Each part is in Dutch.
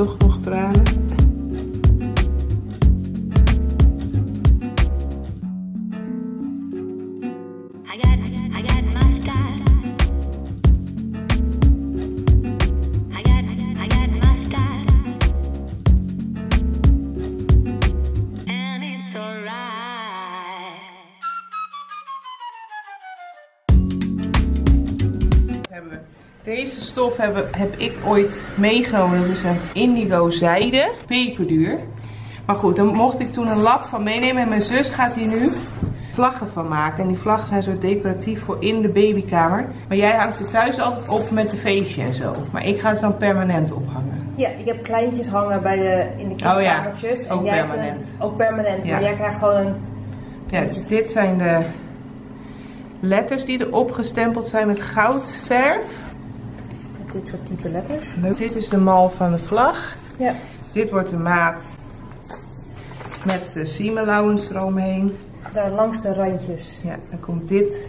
Toch nog tranen. Stof hebben, heb ik ooit meegenomen. Dat is een indigo zijde. Peperduur. Maar goed, dan mocht ik toen een lap van meenemen. En mijn zus gaat hier nu vlaggen van maken. En die vlaggen zijn zo decoratief voor in de babykamer. Maar jij hangt ze thuis altijd op met een feestje en zo. Maar ik ga ze dan permanent ophangen. Ja, ik heb kleintjes hangen bij de, in de Oh ja, ook jij hebt een- permanent. ook permanent. Ja. Maar jij krijgt gewoon een... Ja, dus dit zijn de letters die erop gestempeld zijn met goudverf. Dit soort type letters. Dit is de mal van de vlag. Ja. Dit wordt de maat met de seam allowance eromheen. Daar langs de randjes. Ja, dan komt dit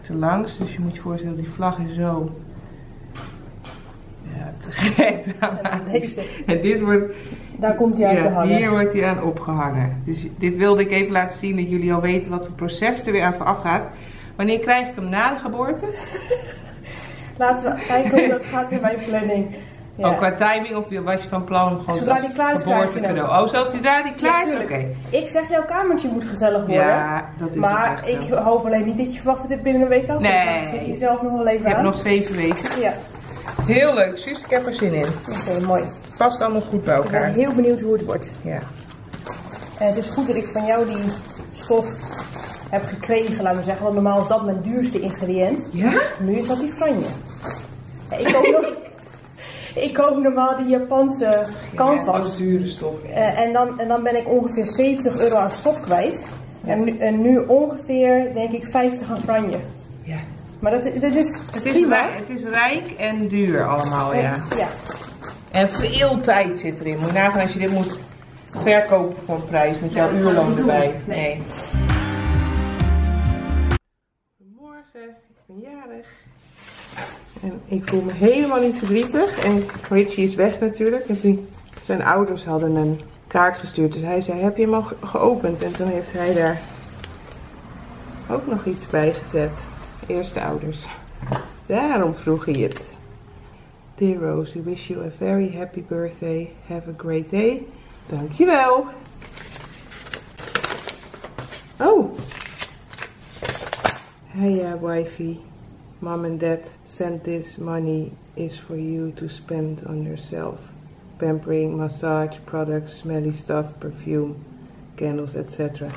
te langs. Dus je moet je voorstellen, die vlag is zo. Ja, te gek dramatisch. Deze, En dit wordt, daar komt hij uit te hangen. hier wordt hij aan opgehangen. Dus dit wilde ik even laten zien dat jullie al weten wat voor proces er weer aan vooraf gaat. Wanneer krijg ik hem na de geboorte? Laten we kijken hoe dat gaat in mijn planning. Ja. Ook qua timing of was je van plan om gewoon Zodra die klaar is, geboortecadeau? Oh, zelfs zodra die klaar is? Ja, Oké. Ik zeg, jouw kamertje moet gezellig worden. Ja, dat is maar echt ik zo. hoop alleen niet dat je verwacht dat dit binnen een week af is. Nee. want Dan zit je zelf nog wel even Ik heb aan. nog zeven weken. Ja, Heel leuk, Suus. Ik heb er zin in. oké, mooi. Past allemaal goed bij Ik ben elkaar. heel benieuwd hoe het wordt. Ja. En het is goed dat ik van jou die stof heb gekregen, laten we zeggen. Want normaal is dat mijn duurste ingrediënt. Ja? Nu is dat die franje. Ja, ik koop nog... Ik koop normaal die Japanse Ja, canvas. is dure stof. Eh, en, dan, en dan ben ik ongeveer 70 euro aan stof kwijt. En, nu, en nu ongeveer, denk ik, 50 aan franje. Ja. Maar dat, dat is Het is, prima. rijk, het is rijk en duur allemaal, ja. ja. En veel tijd zit erin. Moet je nagaan als je dit moet verkopen voor een prijs met jouw Ja, uurloon erbij. Nee. Nee. Ik ben jarig. En ik voel me helemaal niet verdrietig. En Richie is weg natuurlijk. En zijn ouders hadden een kaart gestuurd. Dus hij zei, heb je hem al ge- geopend? En toen heeft hij daar ook nog iets bij gezet. Eerste ouders. Daarom vroeg hij het. Dear Rose, we wish you a very happy birthday. Have a great day. Dankjewel. Oh. Hey, uh, wifey. Mom and dad sent this money is for you to spend on yourself. Pampering, massage, products, smelly stuff, perfume, candles, etc.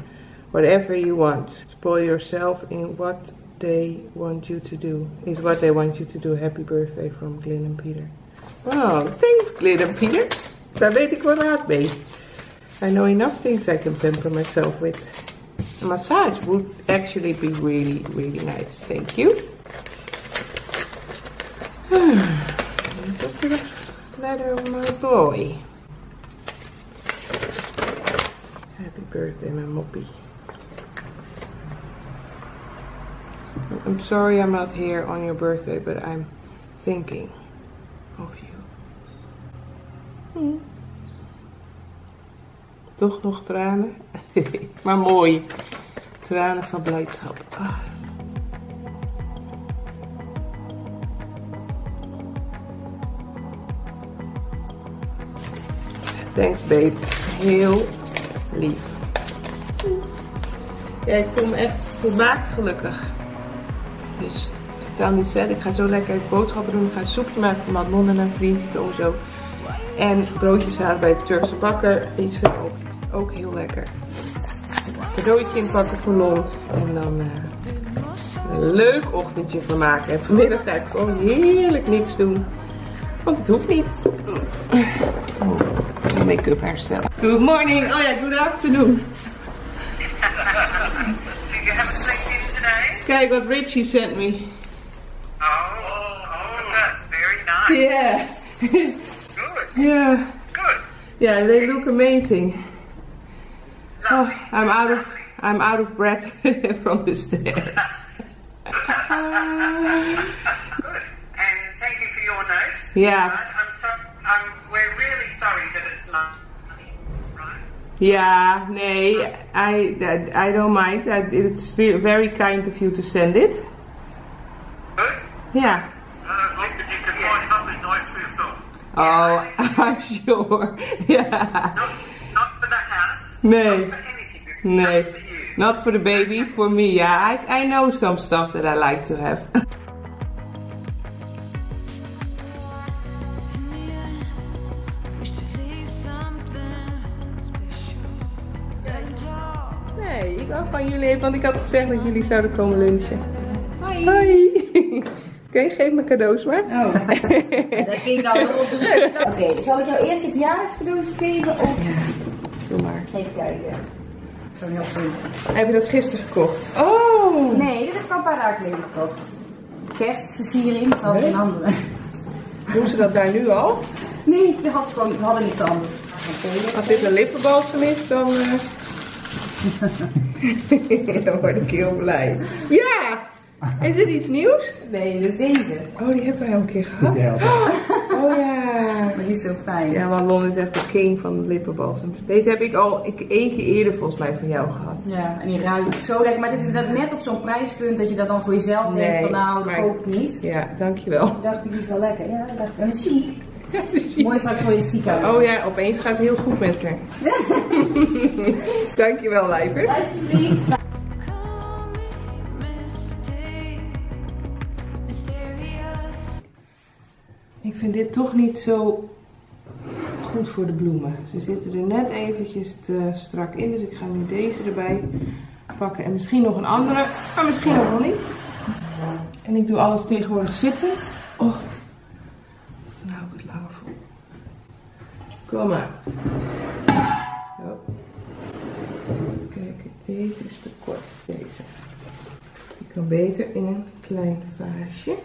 Whatever you want. Spoil yourself in what they want you to do. Is what they want you to do. Happy birthday from Glenn and Peter. Wow, thanks Glenn and Peter. Daar weet ik wel raad mee. I know enough things I can pamper myself with. Massage would actually be really, really nice. Thank you. This is the letter of my boy. Happy birthday, my moppy. I'm sorry I'm not here on your birthday, but I'm thinking of you. Hmm. Toch nog tranen? maar mooi. Tranen van blijdschap. Ah. Thanks babe. Heel lief. Ja, ik voel me echt volmaakt gelukkig. Dus totaal niet zet. Ik ga zo lekker even boodschappen doen. Ik ga een soepje maken voor Madelon en een vriend. Die komen zo. En broodjes halen bij de Turkse bakker. Die vind ik ook, heel lekker. Cadeautje inpakken voor Lon. En dan eh, een leuk ochtendje van maken. En vanmiddag ga ik gewoon heerlijk niks doen. Want het hoeft niet. Oh, make-up herstellen. Good morning. Oh ja, good afternoon. Did you have a sleep in today? Kijk wat Richie sent me. Oh, oh, that. Very nice. Yeah. Good, yeah. good. Yeah, they look amazing. Oh, I'm out of I'm out of breath from the stairs. Good. And thank you for your note. Yeah. Right, I'm so, um, we're money, right? Yeah, nee, I, I don't mind. I- It's very kind of you to send it. Good. Yeah. Uh, look, if you can find something nice for yourself. Oh, I'm sure. Yeah. Not, not for house. Nee. Nee. Not for the baby, for me. Yeah, I, I know some stuff that I like to have. Nee, ik ook van jullie, want ik had gezegd dat jullie zouden komen lunchen. Hoi. Hoi. Oké, geef me cadeaus maar. Oh, dat ging nou wel druk. Oké, zal ik jou eerst je verjaardagscadeautje geven? Of Doe maar. even kijken. Het is gewoon heel simpel. Heb je dat gisteren gekocht? Oh. Nee, dit heb ik al een paar dagen geleden gekocht. Kerstversiering, dat is altijd een andere. Doen ze dat daar nu al? Nee, we hadden, gewoon, we hadden niets anders. Als dit een lippenbalsem is, dan, eh, dan word ik heel blij. Ja! Is dit iets nieuws? Nee, dus deze. Oh, die hebben wij al een keer gehad. Oh ja. Maar die is zo fijn. Ja, want Lon is echt de king van de lippenbalsems. Deze heb ik al ik, één keer eerder volgens mij van jou gehad. Ja, en die ruikt zo lekker. Maar dit is net op zo'n prijspunt dat je dat dan voor jezelf denkt van nou, dat ik niet. Ja, dankjewel. Ik dacht, die is wel lekker. Ja, ik dacht, en het chic. Mooi straks voor je het ziekenhuis. Oh ja, opeens gaat het heel goed met haar. dankjewel, Lijvert. Alsjeblieft. Vind dit toch niet zo goed voor de bloemen. Ze zitten er net eventjes te strak in, dus ik ga nu deze erbij pakken. En misschien nog een andere, maar misschien nog niet. En ik doe alles tegenwoordig zittend. Oh, nou ik het. Kom maar. Zo. Kijk, deze is te kort, deze. Die kan beter in een klein vaasje.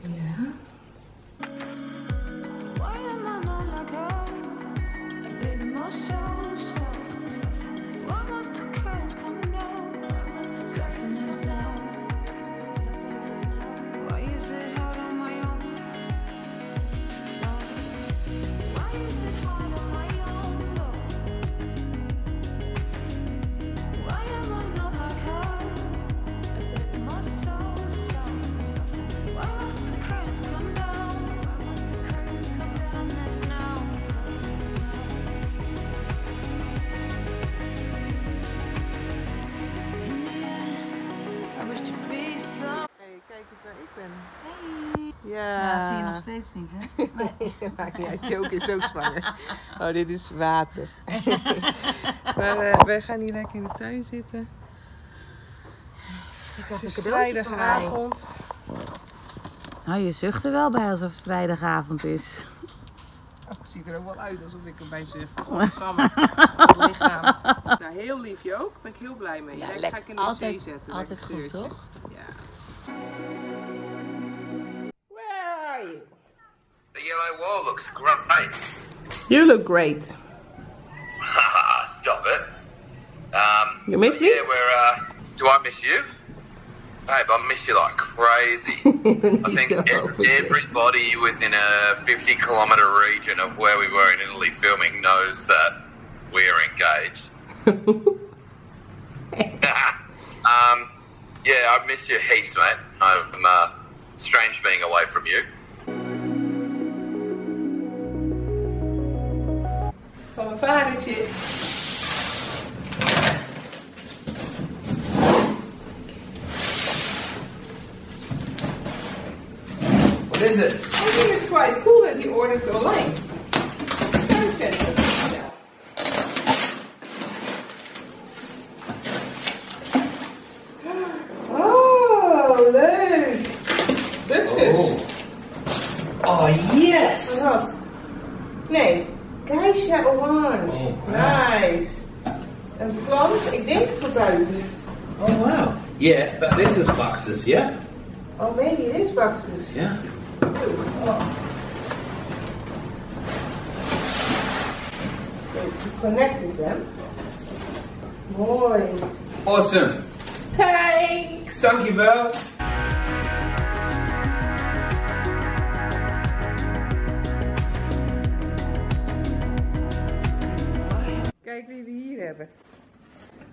Ja. Why am I not like her? Steeds niet, hè? Nee, maakt niet uit. Joke is ook zwanger. Oh, dit is water. maar eh, wij gaan hier lekker in de tuin zitten. Het is vrijdagavond. Nou, je zucht er wel bij alsof het vrijdagavond is. Oh, het ziet er ook wel uit alsof ik erbij zucht. Godsamme. Het lichaam. Nou, heel lief Jook. Ben ik heel blij mee. Ja, Lekker ga ik in de Altijd- zee zetten. altijd goed, geurtje. toch? The yellow wall looks great. You look great. Stop it. Um, You miss me? Yeah, we're, uh, do I miss you? Babe, I miss you like crazy. I think ev- everybody within a 50 kilometre region of where we were in Italy filming knows that we are engaged. um, yeah, I miss you heaps, mate. I'm uh, strange being away from you. What is it? I think it's quite cool that he ordered it online. Connected them. Mooi. Awesome. Thanks. Dankjewel. Kijk wie we hier hebben.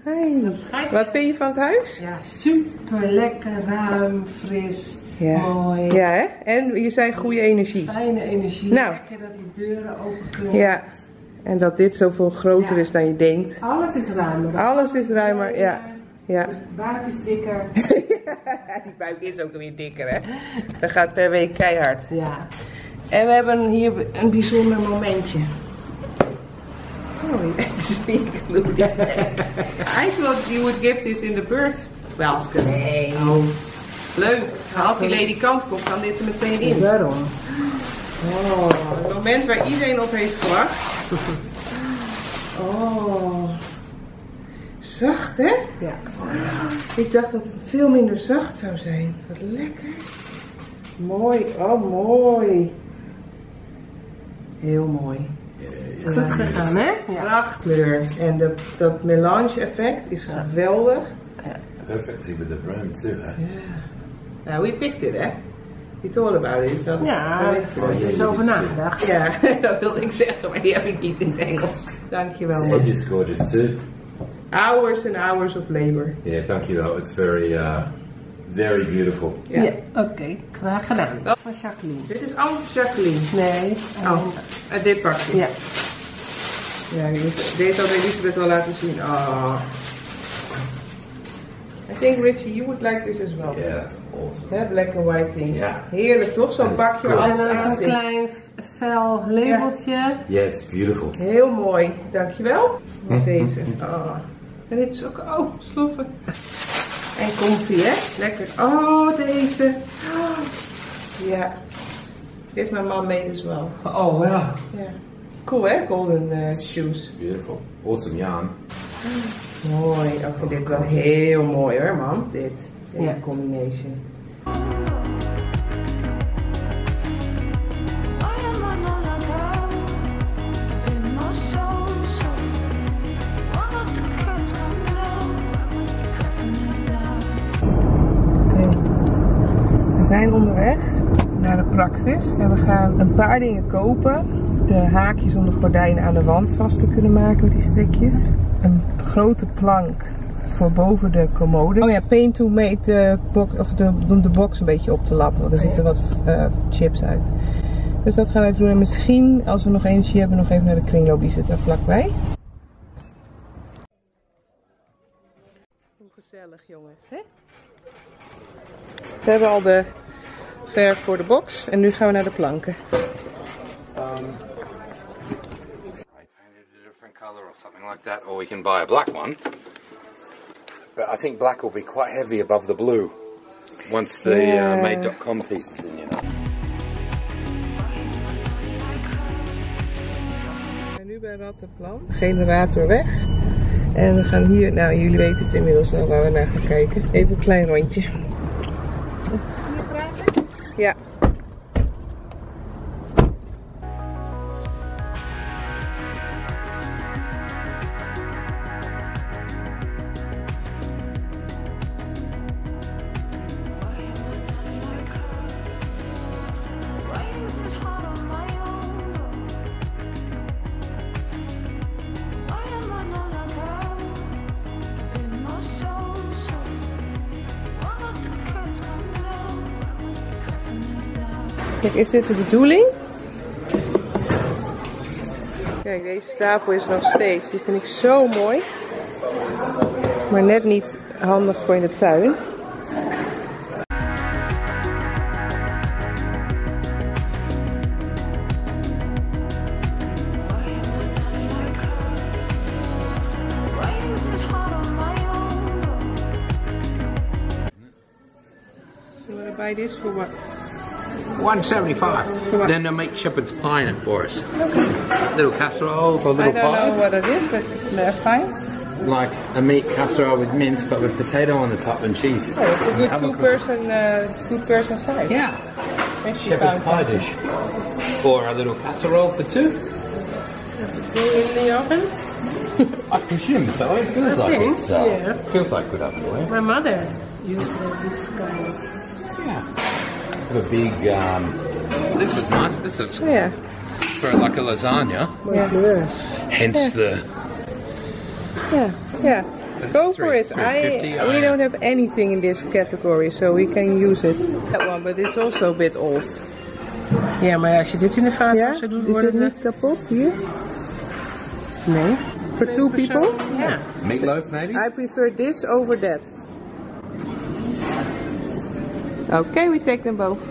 Hey. Wat vind je van het huis? Ja, super lekker, ruim, fris, Ja. mooi. Ja, hè? En je zei goede energie. Fijne energie. Nou. Lekker dat die deuren open kunnen. Ja. En dat dit zoveel groter Ja. is dan je denkt. Alles is ruimer. Alles is ruimer, ja. Ja. De buik is dikker. Die buik is ook weer dikker, hè? Dat gaat per week keihard. Ja. En we hebben hier een bijzonder momentje. Oh, it's included. I thought you would give this in the birth basket. Nee. Oh, leuk. Als die ledikant komt, kan dit er meteen in. Waarom? Oh, het moment waar iedereen op heeft gewacht. Oh. Zacht, hè? Ja. Ik dacht dat het veel minder zacht zou zijn. Wat lekker. Mooi, oh mooi. Heel mooi. Goed gegaan, hè? Ja. Prachtkleur. En de, dat melange effect is geweldig. Perfectly with the brown too, eh? Nou, we picked it, hè? We thought about it. Is dat Ja, coincidence? er is over nagedacht. Ja, dat wilde ik zeggen, maar die heb ik niet in het Engels. Dankjewel, man. Edge is gorgeous too. Hours and hours of labor. Yeah, dankjewel. It's very, uh, very beautiful. Ja. Ja, oké. Graag gedaan. Van Jacqueline. Dit is allemaal voor Jacqueline. Nee. Oh, en dit pakje. Ja. Ja, deze, deze had Elisabeth al laten zien. Oh. Think Richie, you would like this as well. Yeah, that's awesome. Hè, black and white things. Ja. Heerlijk toch? Zo'n bakje cool. alles dan aan een klein fel labeltje. Yeah, it's beautiful. Heel mooi. Dankjewel. Met deze. Oh. En dit is ook, oh, sloffen. En comfy, hè? Lekker. Oh, deze. Ja. Dit is mijn mom made as well. Oh, wow. Ja. Cool, hè? Golden eh, shoes. Beautiful. Awesome yarn. Mooi. Oh, Ik vind dit wel heel mooi hoor, mam. Dit. Deze Ja. combination. We zijn onderweg naar de praxis en we gaan een paar dingen kopen. De haakjes om de gordijnen aan de wand vast te kunnen maken met die strikjes. Grote plank voor boven de commode. Oh ja, paint to make de box, of de, om de box een beetje op te lappen, want er zitten wat eh, chips uit. Dus dat gaan we even doen. En misschien, als we nog energie hebben, nog even naar de kringloop. Die zit daar vlakbij. Hoe gezellig, jongens, hè? We hebben al de verf voor de box en nu gaan we naar de planken. I painted a different color or something like that, or we can buy a black one. But I think black will be quite heavy above the blue once the Yeah. uh, made.com piece is in, you know. We zijn nu bij Rattenplan. Generator weg. En we gaan hier, nou jullie weten het inmiddels wel waar we naar gaan kijken. Even een klein rondje. Ja. Kijk, is dit de bedoeling? Kijk, deze tafel is nog steeds. Die vind ik zo mooi. Maar net niet handig voor in de tuin. Why is it hard on 175. Then they'll make shepherd's pie in it for us. Little casseroles or little pies. I don't know what it is, but they're fine. Like a meat casserole with mince, but with potato on the top and cheese. Oh, it's a good two-person uh, two person size. Yeah, shepherd's pie dish. Or a little casserole for two. In the oven? I presume so. It feels like think, it's uh, yeah. feels like good ovenware. My mother used uh, this kind of. Yeah. Got a big. Um, this was nice. This looks Yeah. for like a lasagna. Yeah. Hence the Yeah, yeah. That's Go for it. I 350, we I- don't have anything in this category, so we can use it. That one, but it's also a bit old. Ja, maar als je dit in de gaten Ja, zou doen, is wordt het het... niet kapot hier? Nee. For two people? Ja. Meatloaf, maybe? I prefer this over that. Okay, we take them both.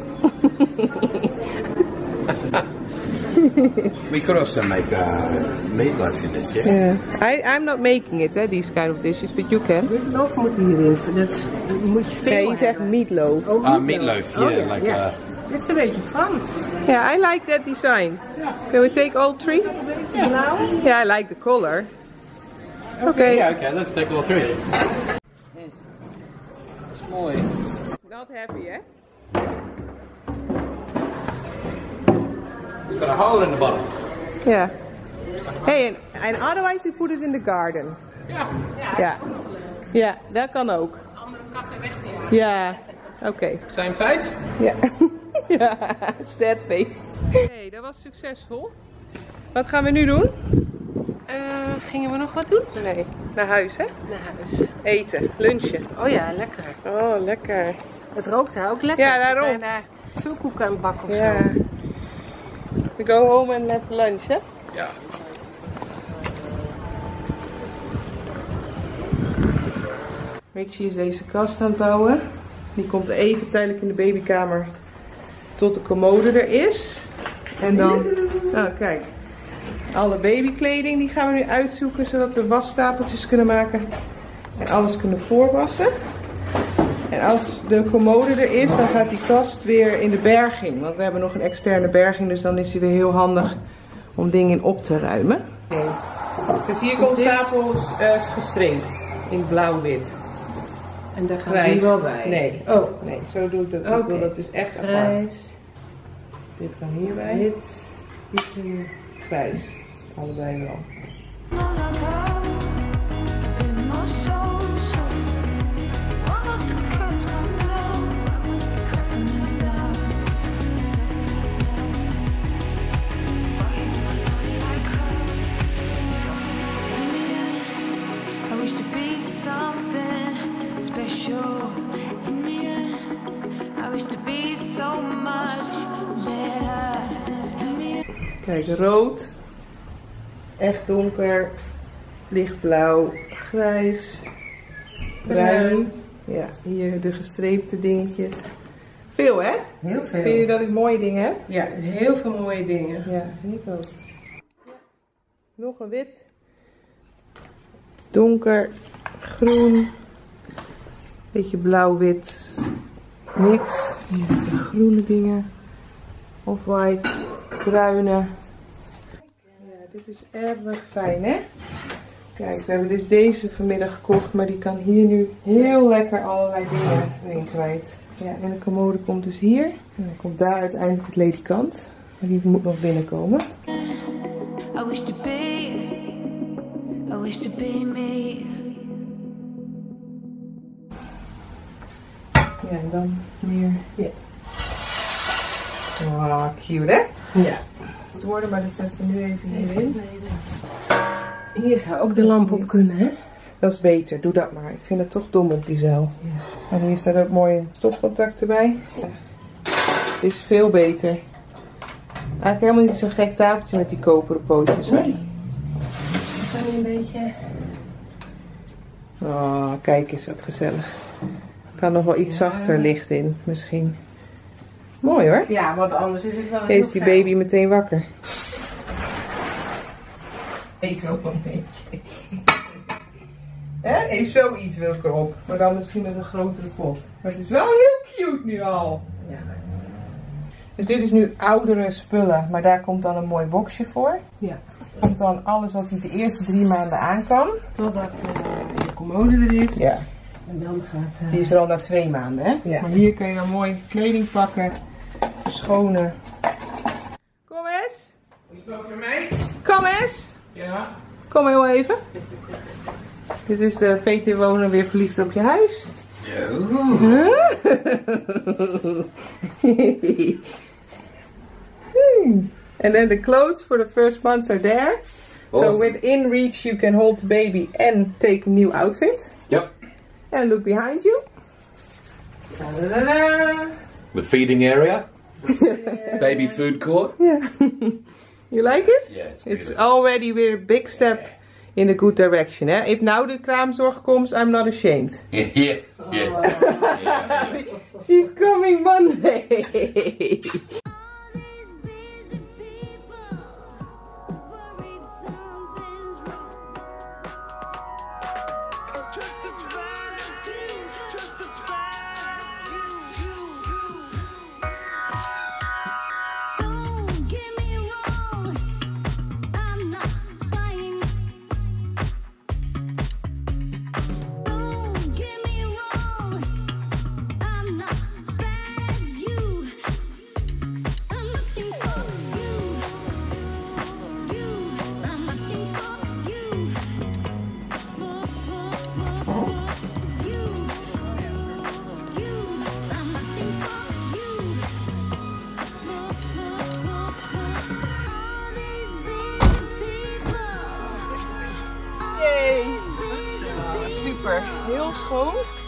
We could also make uh, meatloaf in this, yeah? Yeah. I, I'm not making it, eh, these kind of dishes, but you can. Meatloaf moet hierin. Dat is, moet je veel Nee, je zegt hebben. meatloaf. Oh, Uh, meatloaf, yeah, Oh, ja, like ja. uh, Dit is een beetje Frans. Yeah, I like that design. Yeah. Can we take all three? Blauw. Yeah, I like the color. Okay. Yeah, okay, let's take all three. It's mooi. Not heavy, eh? It's got a hole in the bottom. Yeah. Hey, and, and otherwise we put it in the garden. Yeah. Ja. Ja, dat kan ook. Ja, oké. Same face? Ja. ja, sad face. Hey, dat was succesvol. Wat gaan we nu doen? Eh, gingen we nog wat doen? Nee, naar huis hè? Naar huis. Eten, lunchen. Oh ja, lekker. Oh, lekker. Het rookt daar ook lekker. Ja, daarom. We zijn daar veel koeken aan het bakken of Ja. zo. We go home and have lunch hè? Ja. Richie is deze kast aan het bouwen. Die komt even tijdelijk in de babykamer tot de commode er is. En dan, nou kijk, alle babykleding die gaan we nu uitzoeken zodat we wasstapeltjes kunnen maken. En alles kunnen voorwassen. En als de commode er is, dan gaat die kast weer in de berging. Want we hebben nog een externe berging, dus dan is die weer heel handig om dingen in op te ruimen. Dus hier komt stapels uh, gestreept in blauw-wit. En daar gaat Grijs. die wel bij. Nee. Oh, Nee, zo doe ik dat. Ik wil dat dus echt apart. grijs, Dit kan hierbij. wit. Dit hier grijs. Allebei wel. Kijk, rood. Echt donker. Lichtblauw. Grijs. Bruin. Ja, hier de gestreepte dingetjes. Veel hè? Heel veel. Vind je dat ik mooie dingen heb? Ja, heel veel mooie dingen. Ja, ik ook. Nog een wit. Donker, groen. Beetje blauw-wit. Mix. Hier zitten groene dingen. Off-white. Bruine. Dit is erg fijn hè. Kijk, we hebben dus deze vanmiddag gekocht, maar die kan hier nu heel lekker allerlei dingen in kwijt. Ja, en de commode komt dus hier. En dan komt daar uiteindelijk het ledikant. Maar die moet nog binnenkomen. I wish to be, I wish to be me. Ja, en dan meer. Ja. Ah, cute hè? Ja. Het worden, maar dat zetten we nu even hierin. Hier zou ook de lamp op kunnen, hè? Dat is beter, doe dat maar. Ik vind het toch dom op die zeil. En hier staat ook mooi een stopcontact erbij. Ja. Is veel beter. Eigenlijk helemaal niet zo'n gek tafeltje met die koperen pootjes kan je een beetje... Oh, kijk eens wat gezellig. Er kan nog wel iets zachter licht in, misschien. Mooi hoor. Ja, want anders is het wel heel Is die fijn. baby meteen wakker? Ik ook een beetje. Hè? Heeft zoiets wil ik erop. Maar dan misschien met een grotere pot. Maar het is wel heel cute nu al. Ja. Dus dit is nu oudere spullen. Maar daar komt dan een mooi boxje voor. Ja. Komt dan alles wat hij de eerste drie maanden aan kan. Totdat eh, de commode er is. Ja. En dan gaat... eh, Die is er al na twee maanden, hè? Ja. Maar hier kun je dan mooi kleding pakken, verschonen. Kom eens. Kom eens. Ja. Kom heel even. Dit is de VT Wonen weer verliefd op je huis. And then the clothes for the first months are there. So Awesome. within reach you can hold the baby and take a new outfit. Yep. And look behind you. The feeding area. Baby food court. Yeah. you like it? Yeah, it's It's already we're a big step in a good direction. Eh? If now the kraamzorg comes, I'm not ashamed. Yeah, yeah, yeah. yeah. She's coming Monday. Super, heel schoon.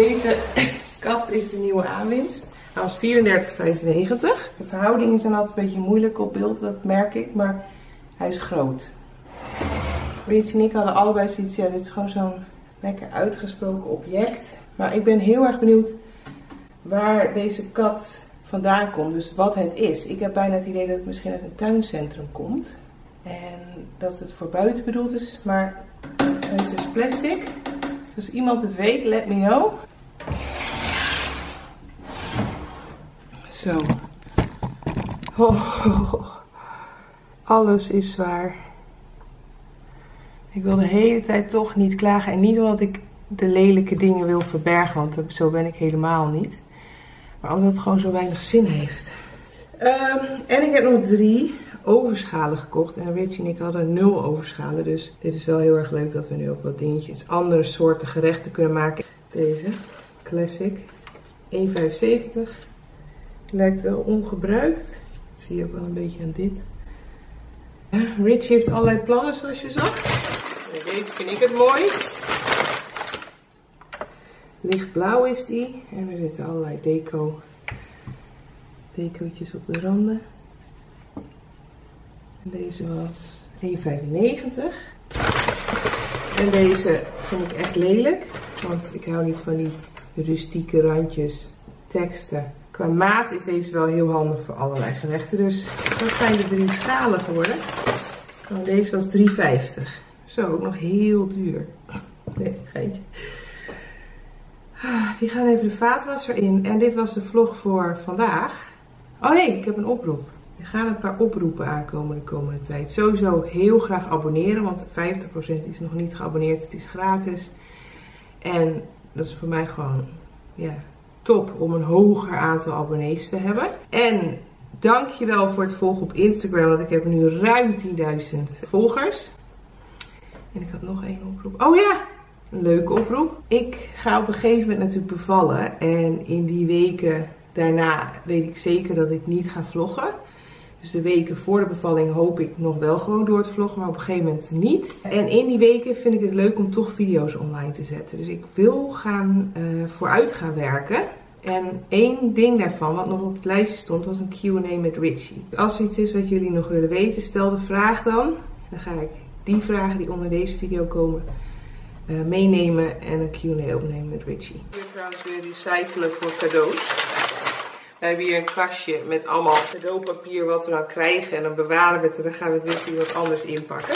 Deze kat is de nieuwe aanwinst. Hij was 34,95. De verhoudingen zijn altijd een beetje moeilijk op beeld, dat merk ik, maar hij is groot. Rich en ik hadden allebei zoiets, ja, dit is gewoon zo'n lekker uitgesproken object. Maar ik ben heel erg benieuwd waar deze kat vandaan komt, dus wat het is. Ik heb bijna het idee dat het misschien uit een tuincentrum komt. En dat het voor buiten bedoeld is, maar hij is dus plastic. Dus als iemand het weet, let me know. Zo. Oh, alles is zwaar. Ik wil de hele tijd toch niet klagen. En niet omdat ik de lelijke dingen wil verbergen, want zo ben ik helemaal niet. Maar omdat het gewoon zo weinig zin heeft. Ehm, en ik heb nog drie overschalen gekocht. En Richie en ik hadden nul overschalen. Dus dit is wel heel erg leuk dat we nu ook wat dingetjes, andere soorten gerechten kunnen maken. Deze, classic, 1,75. Lijkt wel ongebruikt. Dat zie je ook wel een beetje aan dit. Richie heeft allerlei plannen zoals je zag. Deze vind ik het mooist. Lichtblauw is die. En er zitten allerlei deco, decootjes op de randen. En Deze was 1,95. En deze vond ik echt lelijk. Want ik hou niet van die rustieke randjes, teksten. Qua maat is deze wel heel handig voor allerlei gerechten. Dus dat zijn de drie schalen geworden. En deze was 3,50. Zo, ook nog heel duur. Nee, geintje. Ah, Die gaan even de vaatwasser in. En dit was de vlog voor vandaag. Oh nee, ik heb een oproep. Er gaan een paar oproepen aankomen de komende tijd. Sowieso heel graag abonneren, want 50% is nog niet geabonneerd. Het is gratis. En dat is voor mij gewoon ja, top om een hoger aantal abonnees te hebben. En dankjewel voor het volgen op Instagram, want ik heb nu ruim 10.000 volgers. En ik had nog één oproep. Oh ja, een leuke oproep. Ik ga op een gegeven moment natuurlijk bevallen. En in die weken daarna weet ik zeker dat ik niet ga vloggen. Dus de weken voor de bevalling hoop ik nog wel gewoon door te vloggen, maar op een gegeven moment niet. En in die weken vind ik het leuk om toch video's online te zetten. Dus ik wil gaan eh, vooruit gaan werken. En één ding daarvan, wat nog op het lijstje stond, was een Q&A met Richie. Als er iets is wat jullie nog willen weten, stel de vraag dan. Dan ga ik die vragen die onder deze video komen eh, meenemen en een Q&A opnemen met Richie. Hier trouwens weer recyclen voor cadeaus. We hebben hier een kastje met allemaal cadeaupapier wat we dan krijgen. En dan bewaren we het en dan gaan we het weer wat anders inpakken.